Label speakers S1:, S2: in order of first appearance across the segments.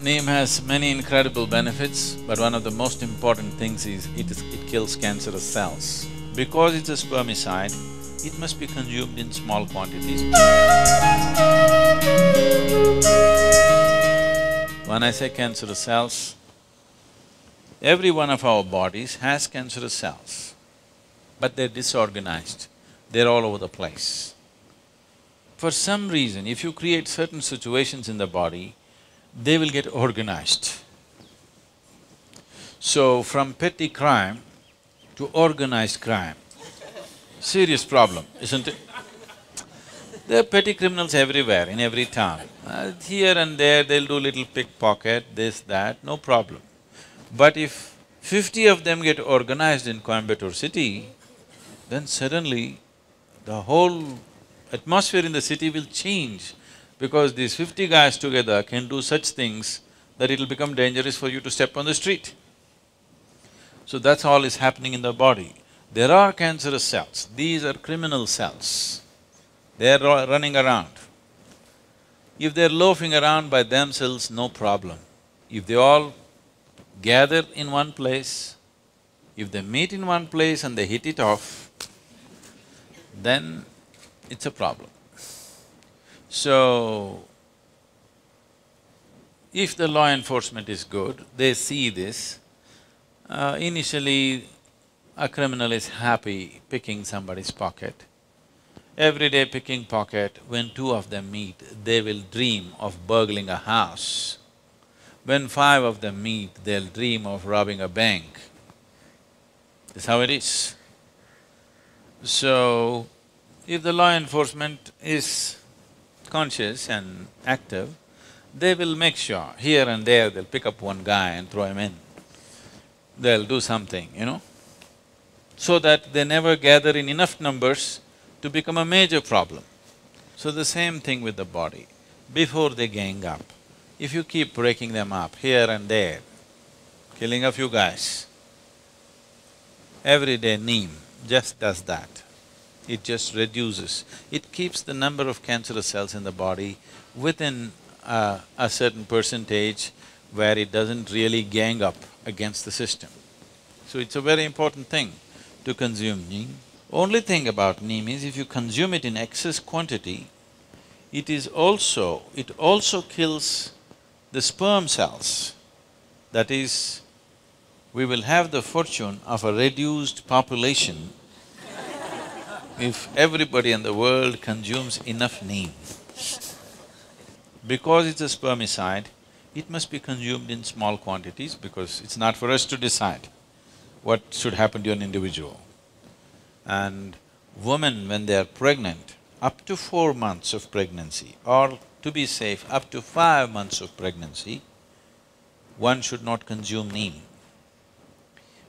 S1: Neem has many incredible benefits, but one of the most important things is it, is, it kills cancerous cells. Because it's a spermicide, it must be consumed in small quantities. When I say cancerous cells, every one of our bodies has cancerous cells, but they're disorganized, they're all over the place. For some reason, if you create certain situations in the body, they will get organized. So, from petty crime to organized crime, serious problem, isn't it? There are petty criminals everywhere, in every town. Uh, here and there, they'll do little pickpocket, this, that, no problem. But if fifty of them get organized in Coimbatore city, then suddenly the whole atmosphere in the city will change because these fifty guys together can do such things that it'll become dangerous for you to step on the street. So that's all is happening in the body. There are cancerous cells, these are criminal cells. They're running around. If they're loafing around by themselves, no problem. If they all gather in one place, if they meet in one place and they hit it off, then it's a problem. So, if the law enforcement is good, they see this, uh, initially a criminal is happy picking somebody's pocket. Every day picking pocket, when two of them meet, they will dream of burgling a house. When five of them meet, they'll dream of robbing a bank. That's how it is. So, if the law enforcement is conscious and active, they will make sure here and there they'll pick up one guy and throw him in. They'll do something, you know, so that they never gather in enough numbers to become a major problem. So the same thing with the body. Before they gang up, if you keep breaking them up here and there, killing a few guys, every day neem just does that it just reduces. It keeps the number of cancerous cells in the body within uh, a certain percentage where it doesn't really gang up against the system. So it's a very important thing to consume neem. Only thing about neem is if you consume it in excess quantity, it is also… it also kills the sperm cells. That is, we will have the fortune of a reduced population if everybody in the world consumes enough neem, because it's a spermicide, it must be consumed in small quantities because it's not for us to decide what should happen to an individual. And women, when they are pregnant, up to four months of pregnancy or to be safe, up to five months of pregnancy, one should not consume neem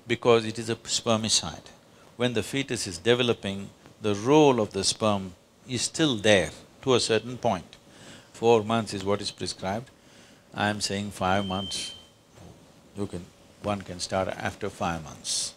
S1: because it is a spermicide. When the fetus is developing, the role of the sperm is still there to a certain point. Four months is what is prescribed. I am saying five months, you can… one can start after five months.